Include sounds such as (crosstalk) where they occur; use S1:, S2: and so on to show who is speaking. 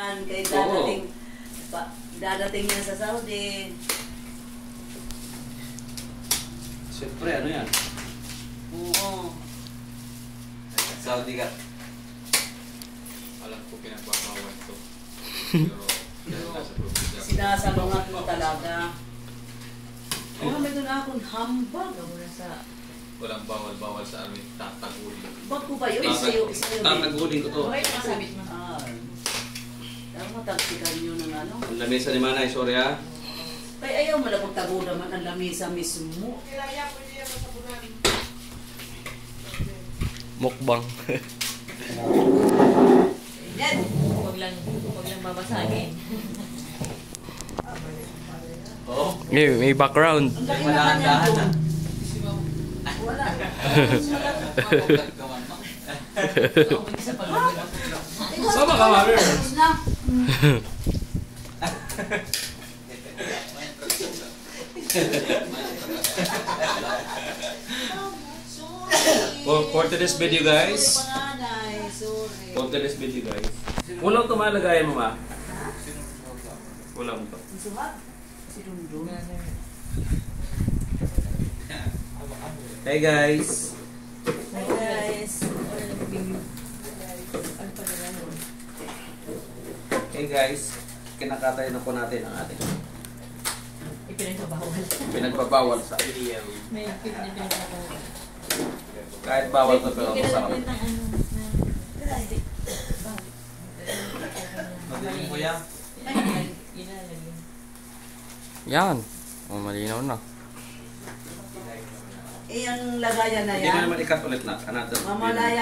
S1: Kay dadating, pa, dadating yan sa Saudi.
S2: Siyempre, ano yan?
S1: Oo.
S2: Saudi ka.
S3: Alam ko pinagbabawal to. (laughs) Pero dahil nasa probinsya.
S1: Sinasalungat mo talaga. Oh, may doon akong hambag. Wala sa...
S3: Walang bawal-bawal sa amin. Tatagulin.
S1: Bag ko ba yun?
S2: Tatagulin ko to.
S4: Okay, nakasabit mo.
S1: Ah. Matagsikan nyo ng ano.
S2: Ang lamesa ni Manay, sorry ha.
S1: Ay, ayaw mo lang kung tago naman ang lamesa mismo.
S5: Mukbang.
S1: Yan.
S4: Huwag lang, huwag lang babasagin.
S2: Oo.
S5: may, may background.
S1: Ang laki
S2: May
S1: na kanya
S2: madahan-dahan
S1: doon.
S2: na.
S1: Wala. (laughs)
S4: Lang.
S2: Sama ka, mother. For, for today's video guys. For today's video guys. Kulang to malagay mo ma. Kulang to.
S1: Si Dundun.
S2: Hey guys.
S1: Hi guys.
S4: Ano na?
S2: Hey guys. Kinakatay na po natin ang ating
S4: Ipinagbabawal.
S2: pinagbabawal sa video.
S4: May pinagbabawal.
S2: Kahit bawal to pero masarap.
S4: Ng ano, na plastic.
S2: Magaling mo yan.
S5: Yan. Oh, malinaw na.
S1: Eh, ang lagayan na
S2: Hindi ko
S1: yan.
S2: naman ikat ulit na. Another video.
S1: Mamalaya